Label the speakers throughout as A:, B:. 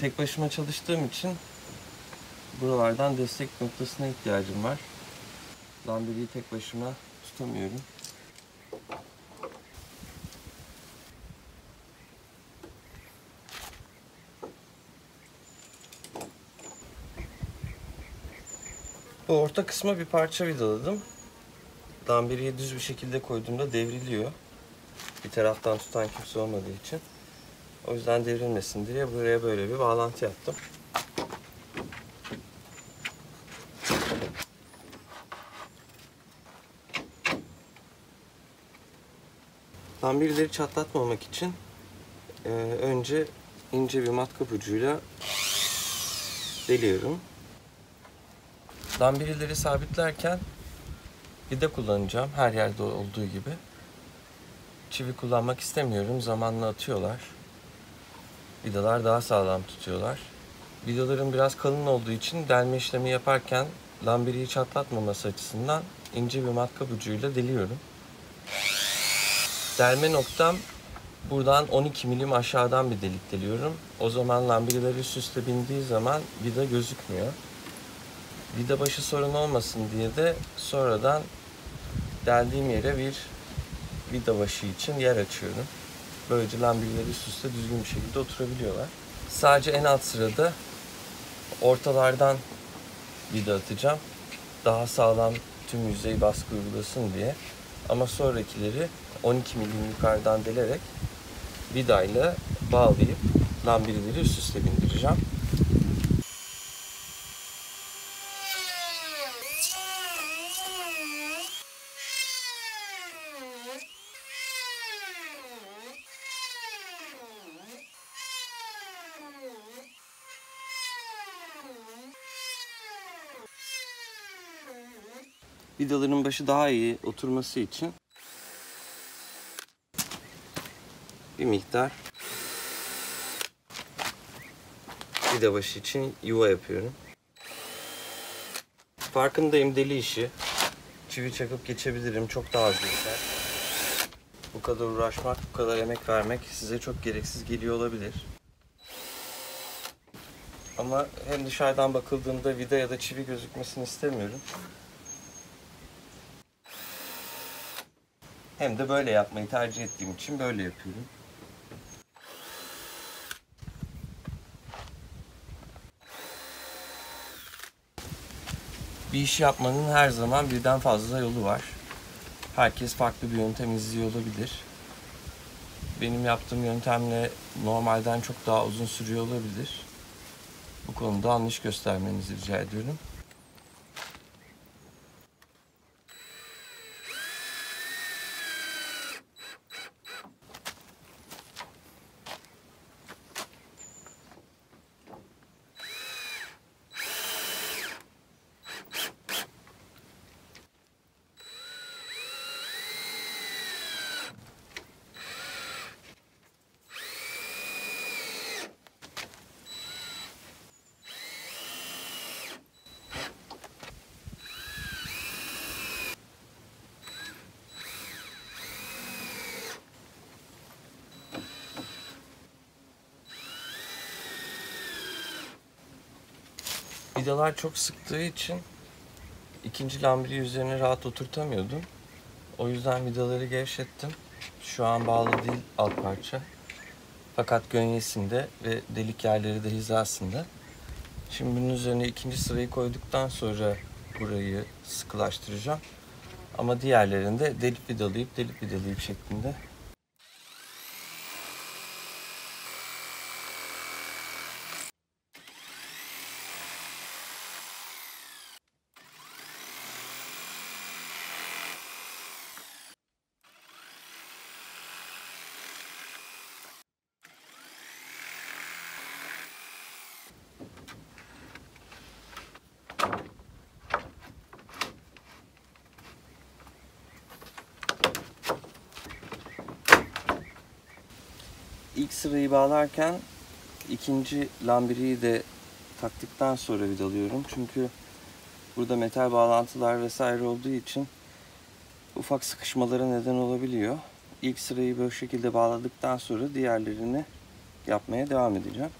A: tek başıma çalıştığım için buralardan destek noktasına ihtiyacım var. Lamberiyi tek başıma tutamıyorum. Bu orta kısma bir parça vidaladım. Lamberiyi düz bir şekilde koyduğumda devriliyor. Bir taraftan tutan kimse olmadığı için. O yüzden devrilmesin diye buraya böyle bir bağlantı yaptım. Lamberileri çatlatmamak için e, önce ince bir matkap ucuyla deliyorum. Lamberileri sabitlerken vida kullanacağım her yerde olduğu gibi. Çivi kullanmak istemiyorum. Zamanla atıyorlar. Vidalar daha sağlam tutuyorlar. Vidaların biraz kalın olduğu için delme işlemi yaparken lamberiyi çatlatmaması açısından ince bir matkap ucuyla deliyorum. Delme noktam buradan 12 milim aşağıdan bir delik deliyorum. O zaman lamberiler üst üste bindiği zaman vida gözükmüyor. Vida başı sorun olmasın diye de sonradan deldiğim yere bir vida başı için yer açıyorum. Böylece lambriler üst üste düzgün bir şekilde oturabiliyorlar. Sadece en alt sırada ortalardan vida atacağım. Daha sağlam tüm yüzey baskı uygulasın diye. Ama sonrakileri 12 milim yukarıdan delerek vidayla bağlayıp lambrileri üst üste bindireceğim. Vidaların başı daha iyi oturması için bir miktar vida başı için yuva yapıyorum. Farkındayım deli işi. Çivi çakıp geçebilirim. Çok daha az yeter. Bu kadar uğraşmak, bu kadar emek vermek size çok gereksiz geliyor olabilir. Ama hem dışarıdan bakıldığında vida ya da çivi gözükmesini istemiyorum. Hem de böyle yapmayı tercih ettiğim için böyle yapıyorum. Bir iş yapmanın her zaman birden fazla yolu var. Herkes farklı bir yöntem izliyor olabilir. Benim yaptığım yöntemle normalden çok daha uzun sürüyor olabilir. Bu konuda anlayış göstermenizi rica ediyorum. Vidalar çok sıktığı için ikinci lambiri üzerine rahat oturtamıyordum. O yüzden vidaları gevşettim. Şu an bağlı değil alt parça. Fakat gönyesinde ve delik yerleri de hizasında. Şimdi bunun üzerine ikinci sırayı koyduktan sonra burayı sıkılaştıracağım. Ama diğerlerinde delik vidalayıp delik vidalayıp şeklinde bağlarken ikinci lambiriyi de taktıktan sonra vidalıyorum. Çünkü burada metal bağlantılar vesaire olduğu için ufak sıkışmalara neden olabiliyor. İlk sırayı böyle şekilde bağladıktan sonra diğerlerini yapmaya devam edeceğim.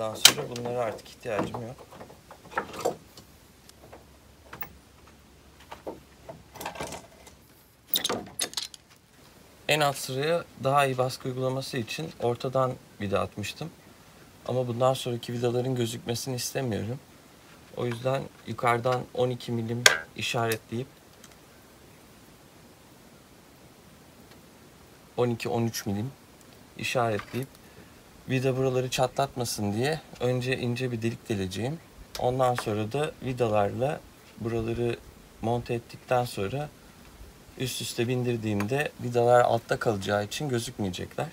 A: İlk sıradan sonra bunlara artık ihtiyacım yok. En alt sıraya daha iyi baskı uygulaması için ortadan vida atmıştım. Ama bundan sonraki vidaların gözükmesini istemiyorum. O yüzden yukarıdan 12 milim işaretleyip 12-13 milim işaretleyip vida buraları çatlatmasın diye önce ince bir delik deleceğim. Ondan sonra da vidalarla buraları monte ettikten sonra üst üste bindirdiğimde vidalar altta kalacağı için gözükmeyecekler.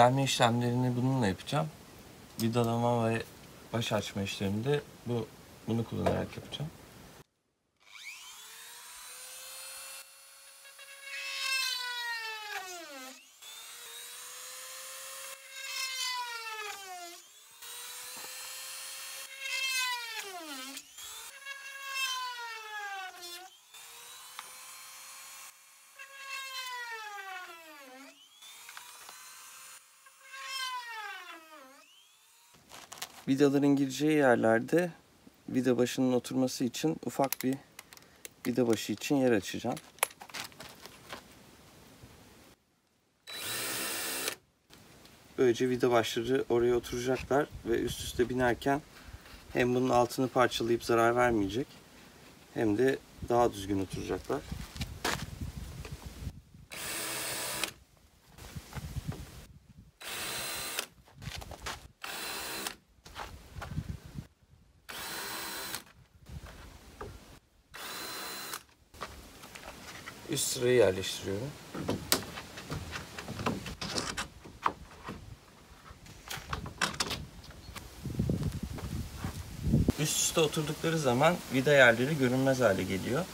A: Delme işlemlerini bununla yapacağım. Vidalama ve baş açma işlerini de bu bunu kullanarak yapacağım. Vidaların gireceği yerlerde vida başının oturması için ufak bir vida başı için yer açacağım. Böylece vida başları oraya oturacaklar ve üst üste binerken hem bunun altını parçalayıp zarar vermeyecek hem de daha düzgün oturacaklar. Üst sırayı yerleştiriyorum. Üst üste oturdukları zaman vida yerleri görünmez hale geliyor.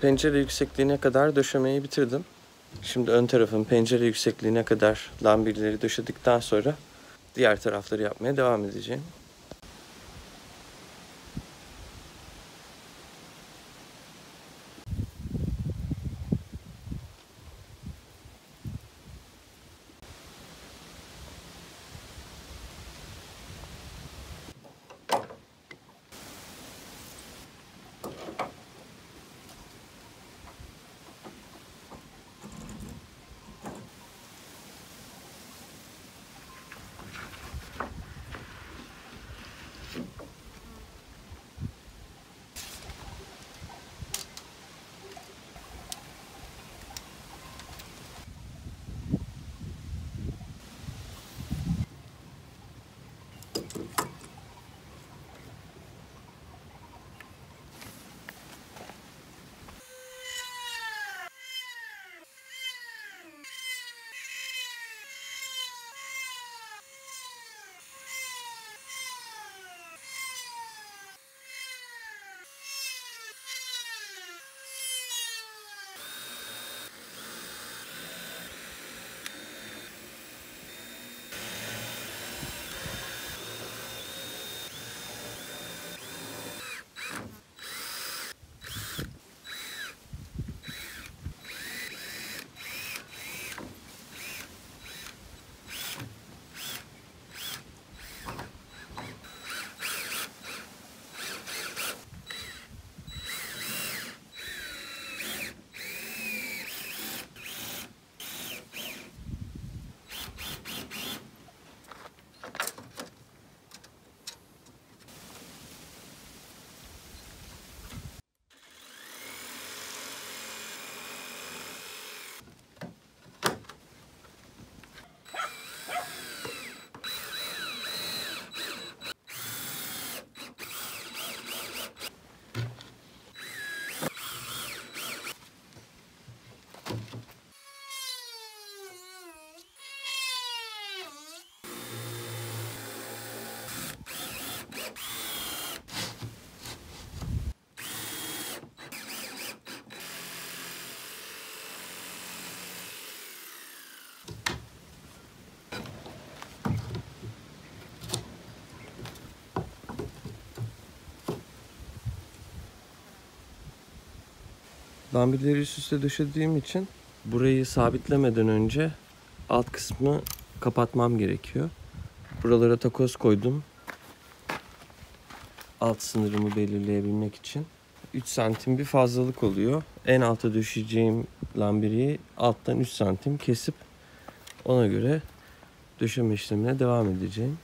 A: Pencere yüksekliğine kadar döşemeyi bitirdim. Şimdi ön tarafın pencere yüksekliğine kadar lambirleri döşedikten sonra diğer tarafları yapmaya devam edeceğim. Lambilleri üst üste döşediğim için burayı sabitlemeden önce alt kısmı kapatmam gerekiyor. Buralara takoz koydum. Alt sınırımı belirleyebilmek için. 3 santim bir fazlalık oluyor. En alta döşeyeceğim lambiriyi alttan 3 santim kesip ona göre döşeme işlemine devam edeceğim.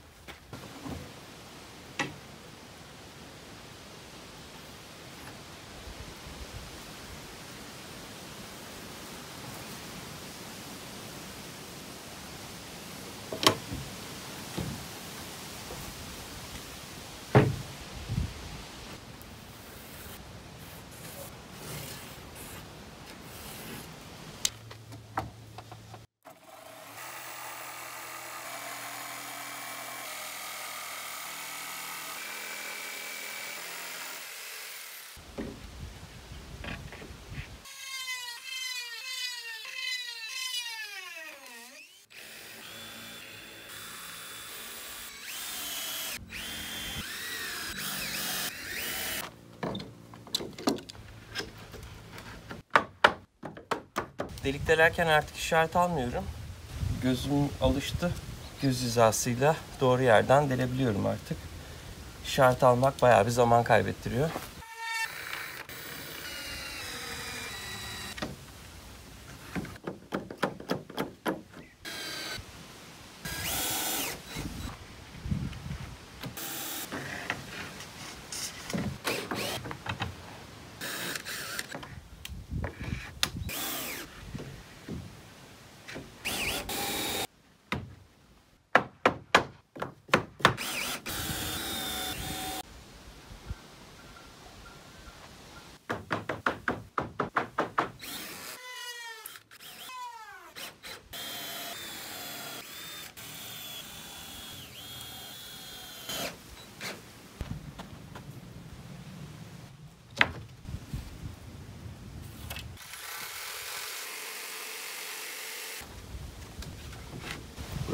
A: Delik delerken artık işaret almıyorum. Gözüm alıştı. Göz hizasıyla doğru yerden delebiliyorum artık. İşaret almak bayağı bir zaman kaybettiriyor.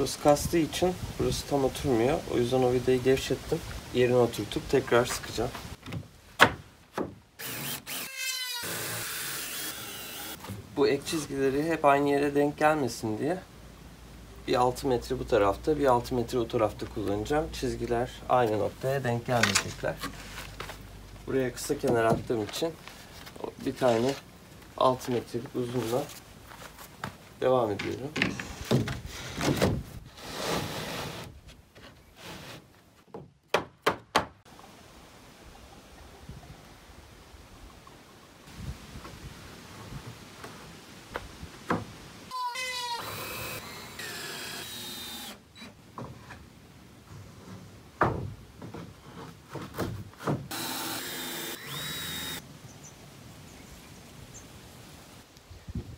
A: Burası kastığı için burası tam oturmuyor. O yüzden o vidayı gevşettim. Yerine oturtup tekrar sıkacağım. Bu ek çizgileri hep aynı yere denk gelmesin diye bir 6 metre bu tarafta, bir 6 metre o tarafta kullanacağım. Çizgiler aynı noktaya denk gelmeyecekler. Buraya kısa kenar attığım için bir tane 6 metrelik uzunla devam ediyorum.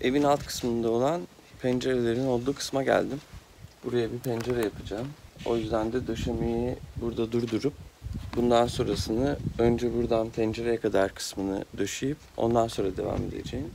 A: Evin alt kısmında olan pencerelerin olduğu kısma geldim. Buraya bir pencere yapacağım. O yüzden de döşemeyi burada durdurup bundan sonrasını önce buradan pencereye kadar kısmını döşeyip ondan sonra devam edeceğim.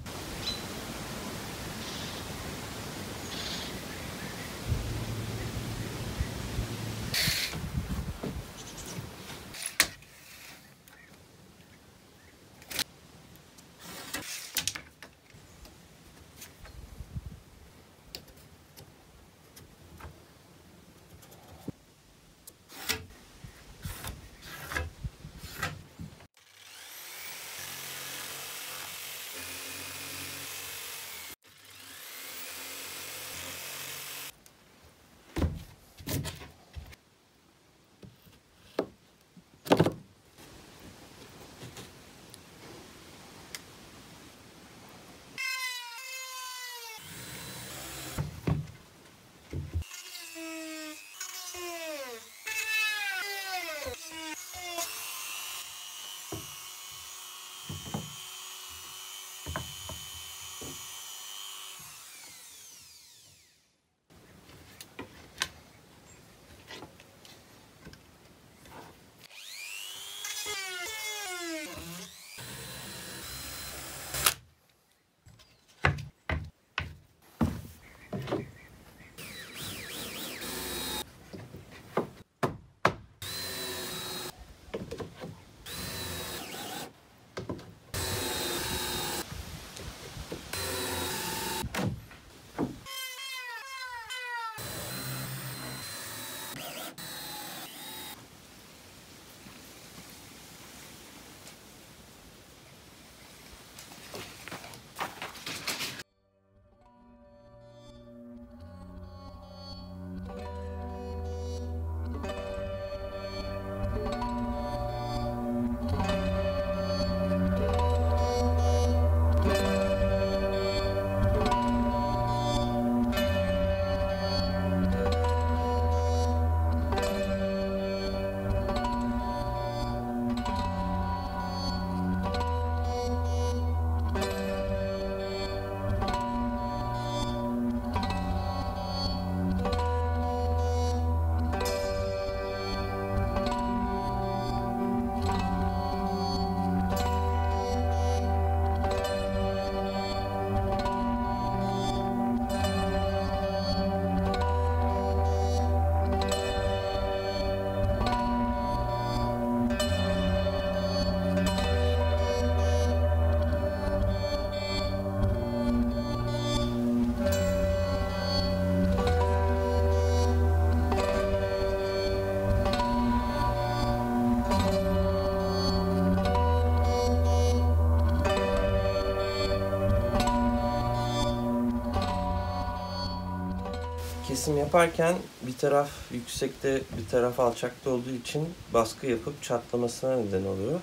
A: Kesim yaparken bir taraf yüksekte bir taraf alçakta olduğu için baskı yapıp çatlamasına neden oluyor.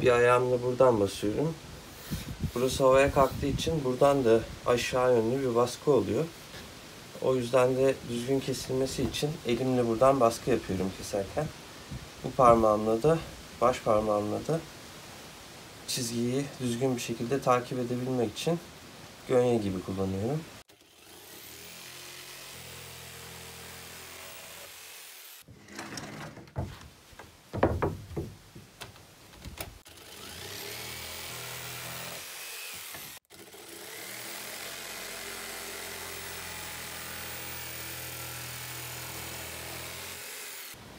A: Bir ayağımla buradan basıyorum. Burası havaya kalktığı için buradan da aşağı yönlü bir baskı oluyor. O yüzden de düzgün kesilmesi için elimle buradan baskı yapıyorum keserken. Bu parmağımla da baş parmağımla da çizgiyi düzgün bir şekilde takip edebilmek için gönye gibi kullanıyorum.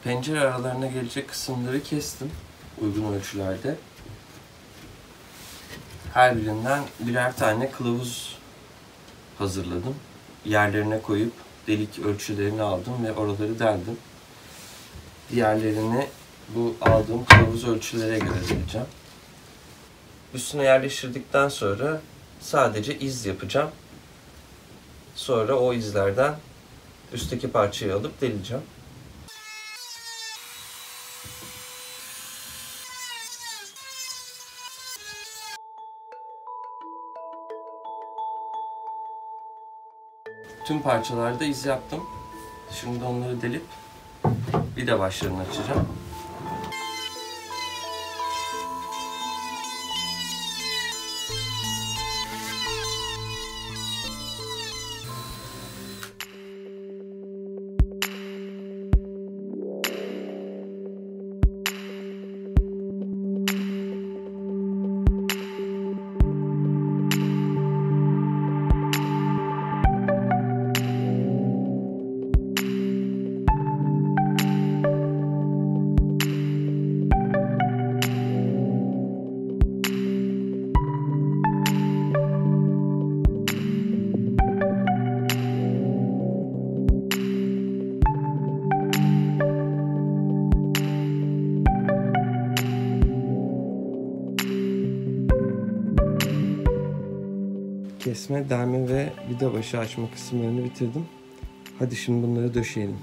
A: Pencere aralarına gelecek kısımları kestim uygun ölçülerde. Her birinden birer tane kılavuz hazırladım. Yerlerine koyup delik ölçülerini aldım ve oraları deldim. Diğerlerini bu aldığım kılavuz ölçülere göre deleceğim. Üstüne yerleştirdikten sonra sadece iz yapacağım. Sonra o izlerden üstteki parçayı alıp deleceğim. Tüm parçalarda iz yaptım. Şimdi onları delip bir de başlarını açacağım. Kesme, delme ve vida başı açma kısımlarını bitirdim. Hadi şimdi bunları döşeyelim.